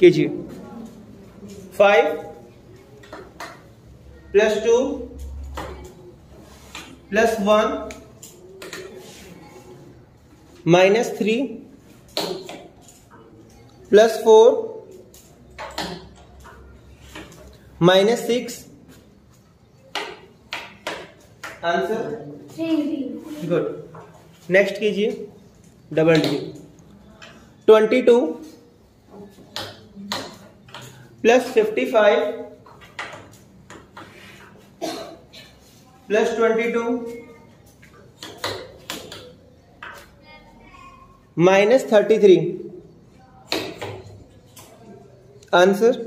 कीजिए। Five plus two plus one minus three plus four minus six answer good next कीजिए। Double D twenty two plus fifty five plus twenty two minus thirty three. Answer?